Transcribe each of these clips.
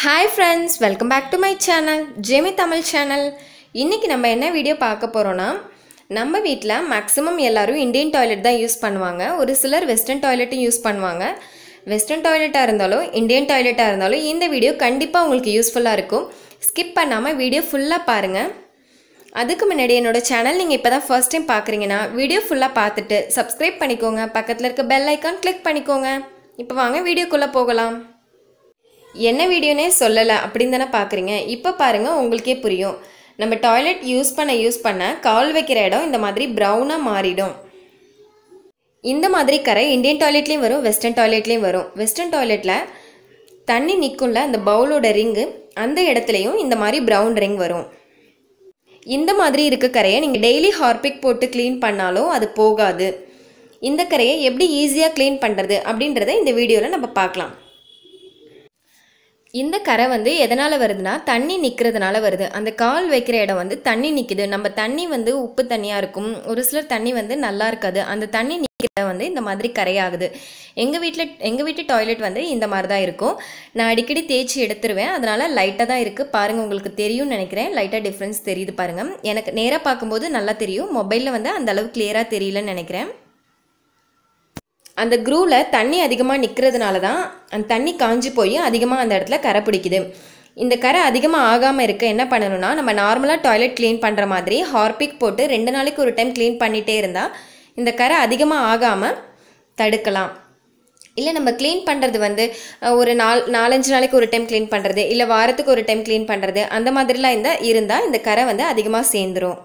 Hi friends welcome back to my channel Jemi Tamil channel இன்றைக்கி நம்ம என்ன video பார்க்க போகிறோன்னா நம்ம வீட்டில் மேக்ஸிமம் எல்லாரும் இந்தியன் டாய்லெட் தான் யூஸ் பண்ணுவாங்க. ஒரு சிலர் வெஸ்டர்ன் டாய்லெட்டும் யூஸ் பண்ணுவாங்க. வெஸ்டர்ன் டாய்லெட்டாக இருந்தாலும் இந்தியன் டாய்லெட்டாக இருந்தாலும் இந்த வீடியோ கண்டிப்பாக உங்களுக்கு யூஸ்ஃபுல்லாக இருக்கும். ஸ்கிப் பண்ணாமல் வீடியோ ஃபுல்லாக பாருங்கள் அதுக்கு முன்னாடி என்னோடய சேனல் நீங்கள் இப்போ தான் ஃபர்ஸ்ட் டைம் பார்க்குறீங்கன்னா வீடியோ ஃபுல்லாக பார்த்துட்டு சப்ஸ்கிரைப் பண்ணிக்கோங்க. பக்கத்தில் இருக்க பெல் ஐக்கான் கிளிக் பண்ணிக்கோங்க. இப்போ வாங்க வீடியோக்குள்ளே போகலாம். என்ன வீடியோனே சொல்லலை அப்படின்னு தானே பார்க்குறீங்க இப்போ பாருங்கள் உங்களுக்கே புரியும். நம்ம டாய்லெட் யூஸ் பண்ண யூஸ் பண்ண கால் வைக்கிற இடம் இந்த மாதிரி ப்ரௌனாக மாறிடும். இந்த மாதிரி கரை இந்தியன் டாய்லெட்லேயும் வரும் வெஸ்டர்ன் டாய்லெட்லேயும் வரும். வெஸ்டர்ன் டாய்லெட்டில் தண்ணி நிற்கும்ல அந்த பவுலோட ரிங்கு அந்த இடத்துலையும் இந்த மாதிரி ப்ரௌன் ரிங் வரும். இந்த மாதிரி இருக்க கரையை நீங்கள் டெய்லி ஹார்பிக் போட்டு க்ளீன் பண்ணாலும் அது போகாது. இந்த கரையை எப்படி ஈஸியாக க்ளீன் பண்ணுறது அப்படின்றத இந்த வீடியோவில் நம்ம பார்க்கலாம். இந்த கரை வந்து எதனால் வருதுன்னா தண்ணி நிற்கிறதுனால வருது. அந்த கால் வைக்கிற இடம் வந்து தண்ணி நிற்குது நம்ம தண்ணி வந்து உப்பு தண்ணியாக இருக்கும். ஒரு சிலர் தண்ணி வந்து நல்லா இருக்காது. அந்த தண்ணி நிற்கிற வந்து இந்த மாதிரி கரையாகுது. எங்கள் வீட்டில் எங்கள் வீட்டு டாய்லெட் வந்து இந்த மாதிரி தான் இருக்கும். நான் அடிக்கடி தேய்ச்சி எடுத்துருவேன். அதனால் லைட்டாக தான் இருக்குது பாருங்கள் உங்களுக்கு தெரியும்னு நினைக்கிறேன். லைட்டாக டிஃப்ரென்ஸ் தெரியுது பாருங்கள் எனக்கு நேராக பார்க்கும்போது நல்லா தெரியும். மொபைலில் வந்து அந்த அளவு கிளியராக தெரியலன்னு நினைக்கிறேன். அந்த க்ரூவில் தண்ணி அதிகமாக நிற்கிறதுனால தான் அந்த தண்ணி காஞ்சி போய் அதிகமாக அந்த இடத்துல கரை பிடிக்குது. இந்த கரை அதிகமாக ஆகாமல் இருக்க என்ன பண்ணணும்னா நம்ம நார்மலாக டாய்லெட் க்ளீன் பண்ணுற மாதிரி ஹார்பிக் போட்டு ரெண்டு நாளைக்கு ஒரு டைம் க்ளீன் பண்ணிகிட்டே இருந்தால் இந்த கரை அதிகமாக ஆகாமல் தடுக்கலாம். இல்லை நம்ம க்ளீன் பண்ணுறது வந்து ஒரு நால் நாலஞ்சு நாளைக்கு ஒரு டைம் க்ளீன் பண்ணுறது இல்லை வாரத்துக்கு ஒரு டைம் க்ளீன் பண்ணுறது அந்த மாதிரிலாம் இருந்தால் இருந்தால் இந்த கரை வந்து அதிகமாக சேர்ந்துடும்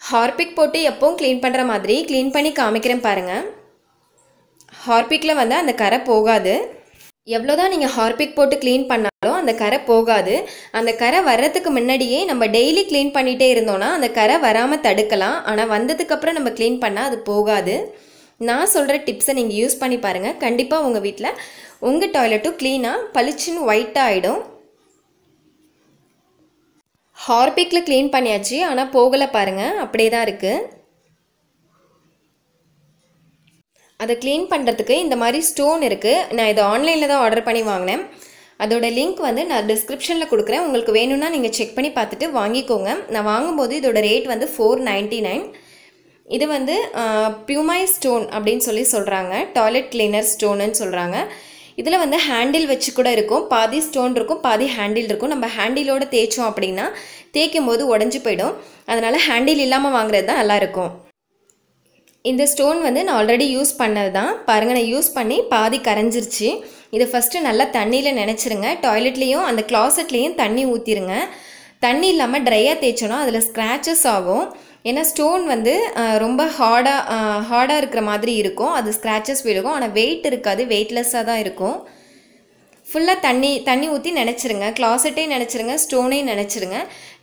ஹார்பிக் போட்டு எப்பவும் க்ளீன் பண்ணுற மாதிரி க்ளீன் பண்ணி காமிக்கிறேன் பாருங்கள் ஹார்பிக்கில் வந்து அந்த கரை போகாது. எவ்வளோ தான் நீங்கள் ஹார்பிக் போட்டு க்ளீன் பண்ணாலும் அந்த கரை போகாது. அந்த கரை வர்றதுக்கு முன்னாடியே நம்ம டெய்லி க்ளீன் பண்ணிகிட்டே இருந்தோன்னா அந்த கரை வராமல் தடுக்கலாம். ஆனால் வந்ததுக்கப்புறம் நம்ம க்ளீன் பண்ணால் அது போகாது. நான் சொல்கிற டிப்ஸை நீங்கள் யூஸ் பண்ணி பாருங்கள் கண்டிப்பாக உங்கள் வீட்டில் உங்கள் டாய்லெட்டும் க்ளீனாக பளிச்சுன்னு ஒயிட்டாக ஆகிடும் ஹார்பிக்கில் க்ளீன் பண்ணியாச்சு. ஆனால் போகலை பாருங்கள் அப்படியே தான் இருக்குது அதை க்ளீன் பண்ணுறதுக்கு இந்த மாதிரி ஸ்டோன் இருக்குது நான் இதை ஆன்லைனில் தான் ஆர்டர் பண்ணி வாங்கினேன். அதோட லிங்க் வந்து நான் டிஸ்கிரிப்ஷனில் கொடுக்குறேன். உங்களுக்கு வேணும்னா நீங்கள் செக் பண்ணி பார்த்துட்டு வாங்கிக்கோங்க. நான் வாங்கும்போது இதோட ரேட் வந்து ஃபோர் நைன்ட்டி நைன் இது வந்து பியூமாய் ஸ்டோன் அப்படின்னு சொல்லி சொல்கிறாங்க டாய்லெட் கிளீனர் ஸ்டோனுன்னு சொல்கிறாங்க இதில் வந்து ஹேண்டில் வச்சு கூட இருக்கும். பாதி ஸ்டோன் இருக்கும் பாதி ஹேண்டில் இருக்கும். நம்ம ஹேண்டிலோடு தேய்ச்சோம் அப்படின்னா தேய்க்கும் போது உடஞ்சி போயிடும். அதனால் ஹேண்டில் இல்லாமல் வாங்குறது தான் நல்லாயிருக்கும் இந்த ஸ்டோன் வந்து நான் ஆல்ரெடி யூஸ் பண்ணது தான் பாருங்கள் நான் யூஸ் பண்ணி பாதி கரைஞ்சிருச்சு. இதை ஃபஸ்ட்டு நல்லா தண்ணியில் நினச்சிருங்க. டாய்லெட்லேயும் அந்த கிளாசட்லேயும் தண்ணி ஊற்றிருங்க தண்ணி இல்லாமல் ட்ரையாக தேய்ச்சோன்னா அதில் ஸ்க்ராச்சஸ் ஆகும். ஏன்னா ஸ்டோன் வந்து ரொம்ப ஹார்டாக ஹார்டாக இருக்கிற மாதிரி இருக்கும். அது ஸ்க்ராச்சஸ் விழுகும். ஆனால் வெயிட் இருக்காது. வெயிட்லெஸ்ஸாக தான் இருக்கும். ஃபுல்லாக தண்ணி தண்ணி ஊற்றி நினச்சிருங்க. கிளாசெட்டே நினச்சிருங்க. ஸ்டோனையும் நினச்சிருங்க.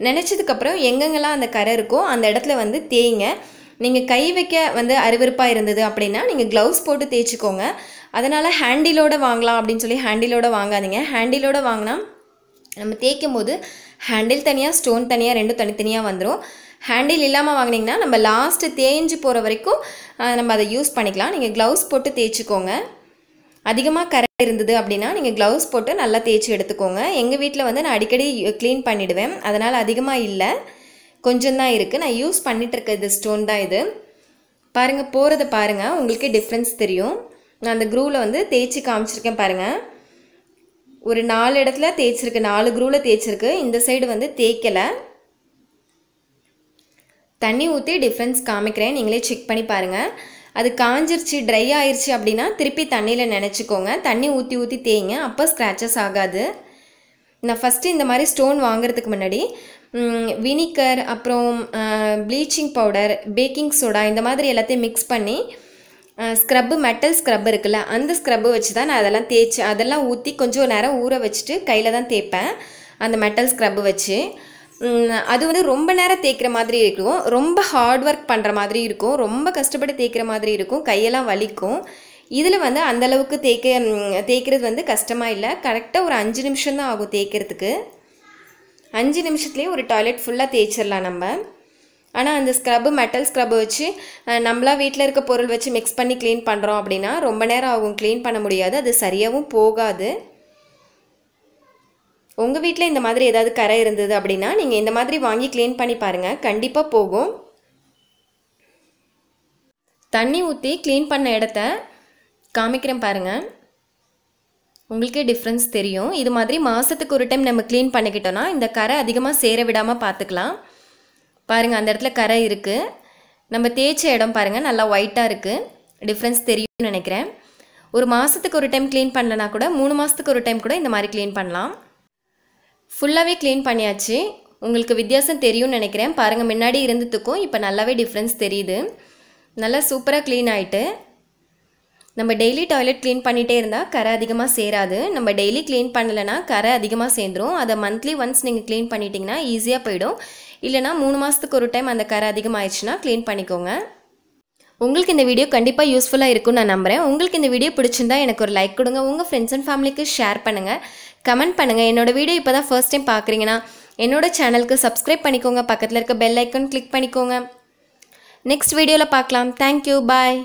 நினச்சதுக்கப்புறம் எங்கெங்கெல்லாம் அந்த கரை இருக்கோ அந்த இடத்துல வந்து தேய்ங்க. நீங்கள் கை வைக்க வந்து அருவருப்பாக இருந்தது அப்படின்னா நீங்கள் க்ளவுஸ் போட்டு தேய்ச்சிக்கோங்க. அதனால் ஹேண்டிலோட வாங்கலாம் அப்படின்னு சொல்லி ஹேண்டிலோட வாங்காதீங்க. ஹேண்டிலோட வாங்கினா நம்ம தேய்க்கும் போது ஹேண்டில் தனியாக ஸ்டோன் தனியாக ரெண்டும் தனித்தனியாக வந்துடும் ஹேண்டில் இல்லாமல் வாங்கினீங்கன்னா நம்ம லாஸ்ட்டு தேஞ்சு போகிற வரைக்கும் நம்ம அதை யூஸ் பண்ணிக்கலாம். நீங்கள் க்ளவுஸ் போட்டு தேய்ச்சிக்கோங்க. அதிகமாக கரை இருந்தது அப்படின்னா நீங்கள் க்ளவுஸ் போட்டு நல்லா தேய்ச்சி எடுத்துக்கோங்க. எங்கள் வீட்டில் வந்து நான் அடிக்கடி க்ளீன் பண்ணிவிடுவேன் அதனால் அதிகமாக இல்லை. கொஞ்சம் தான் இருக்குது நான் யூஸ் பண்ணிகிட்டு இருக்க இது ஸ்டோன் தான் இது. பாருங்கள் போகிறத பாருங்கள் உங்களுக்கே டிஃப்ரென்ஸ் தெரியும். நான் அந்த க்ரூவில் வந்து தேய்ச்சி காமிச்சிருக்கேன் பாருங்கள் ஒரு நாலு இடத்துல தேய்ச்சிருக்கு. நாலு க்ரூவில் தேய்ச்சிருக்கு. இந்த சைடு வந்து தேய்க்கலை. தண்ணி ஊற்றி டிஃப்ரென்ஸ் காமிக்கிறேன். நீங்களே செக் பண்ணி பாருங்கள் அது காஞ்சிருச்சு ட்ரை ஆயிடுச்சு அப்படின்னா திருப்பி தண்ணியில் நினச்சிக்கோங்க. தண்ணி ஊற்றி ஊற்றி தேய்ங்க. அப்போ ஸ்க்ராச்சஸ் ஆகாது. நான் ஃபஸ்ட்டு இந்த மாதிரி ஸ்டோன் வாங்குறதுக்கு முன்னாடி வினிகர் அப்புறம் ப்ளீச்சிங் பவுடர் பேக்கிங் சோடா இந்த மாதிரி எல்லாத்தையும் மிக்ஸ் பண்ணி ஸ்க்ரப்பு மெட்டல் ஸ்க்ரப் இருக்குல்ல அந்த ஸ்க்ரப்பு வச்சு தான் நான் அதெல்லாம் தேய்ச்சி அதெல்லாம் ஊற்றி கொஞ்சம் நேரம் ஊற வச்சுட்டு கையில் தான் தேய்ப்பேன். அந்த மெட்டல் ஸ்க்ரப்பு வச்சு. அது வந்து ரொம்ப நேரம் தேய்க்கிற மாதிரி இருக்கும். ரொம்ப ஹார்ட் ஒர்க் பண்ணுற மாதிரி இருக்கும். ரொம்ப கஷ்டப்பட்டு தேய்க்கிற மாதிரி இருக்கும். கையெல்லாம் வலிக்கும். இதில் வந்து அந்தளவுக்கு தேய்க்க தேய்க்கிறது வந்து கஷ்டமாக இல்லை. கரெக்டாக ஒரு அஞ்சு நிமிஷம் தான் ஆகும் தேய்க்கிறதுக்கு. அஞ்சு நிமிஷத்துலேயே ஒரு டாய்லெட் ஃபுல்லாக தேய்ச்சிடலாம் நம்ம. ஆனால் அந்த ஸ்க்ரப்பு மெட்டல் ஸ்க்ரப்பு வச்சு நம்மளா வீட்டில் இருக்க பொருள் வச்சு மிக்ஸ் பண்ணி க்ளீன் பண்ணுறோம் அப்படின்னா ரொம்ப நேரம் ஆகும். க்ளீன் பண்ண முடியாது. அது சரியாகவும் போகாது. உங்கள் வீட்டில் இந்த மாதிரி ஏதாவது கரை இருந்தது அப்படின்னா நீங்கள் இந்த மாதிரி வாங்கி க்ளீன் பண்ணி பாருங்கள் கண்டிப்பாக போகும். தண்ணி ஊற்றி க்ளீன் பண்ண இடத்த காமிக்கிறேன் பாருங்கள் உங்களுக்கே டிஃப்ரென்ஸ் தெரியும். இது மாதிரி மாதத்துக்கு ஒரு டைம் நம்ம க்ளீன் பண்ணிக்கிட்டோன்னா இந்த கரை அதிகமாக சேர விடாமல் பார்த்துக்கலாம் பாருங்கள் அந்த இடத்துல கரை இருக்குது நம்ம தேய்ச்ச இடம் பாருங்கள் நல்லா ஒயிட்டாக இருக்குது டிஃப்ரென்ஸ் தெரியும்னு நினைக்கிறேன். ஒரு மாதத்துக்கு ஒரு டைம் க்ளீன் பண்ணலனா கூட மூணு மாதத்துக்கு ஒரு டைம் கூட இந்த மாதிரி க்ளீன் பண்ணலாம். ஃபுல்லாகவே க்ளீன் பண்ணியாச்சு. உங்களுக்கு வித்தியாசம் தெரியும்னு நினைக்கிறேன். பாருங்கள் முன்னாடி இருந்ததுக்கும் இப்போ நல்லாவே டிஃப்ரென்ஸ் தெரியுது. நல்லா சூப்பராக க்ளீன் ஆகிட்டு நம்ம டெய்லி டாய்லெட் க்ளீன் பண்ணிகிட்டே இருந்தால் கரை அதிகமாக சேராது. நம்ம டெய்லி க்ளீன் பண்ணலைன்னா கரை அதிகமாக சேர்ந்துரும். அதை மந்த்லி ஒன்ஸ் நீங்கள் க்ளீன் பண்ணிட்டீங்கன்னா ஈஸியாக போயிடும். இல்லைனா மூணு மாதத்துக்கு ஒரு டைம் அந்த கரை அதிகமாகிடுச்சுன்னா க்ளீன் பண்ணிக்கோங்க. உங்களுக்கு இந்த வீடியோ கண்டிப்பாக யூஸ்ஃபுல்லாக இருக்கும்னு நான் நம்புகிறேன் உங்களுக்கு இந்த வீடியோ பிடிச்சிருந்தா எனக்கு ஒரு லைக் கொடுங்க. உங்கள் ஃப்ரெண்ட்ஸ் அண்ட் ஃபேமிலிக்கு ஷேர் பண்ணுங்கள் கமெண்ட் பண்ணுங்கள் என்னோட வீடியோ இப்போ தான் ஃபர்ஸ்ட் டைம் பார்க்குறீங்கன்னா என்னோட சேனலுக்கு சப்ஸ்கிரைப் பண்ணிக்கோங்க. பக்கத்தில் இருக்க பெல் ஐக்கன் கிளிக் பண்ணிக்கோங்க. நெக்ஸ்ட் வீடியோவில் பார்க்கலாம் தேங்க்யூ பாய்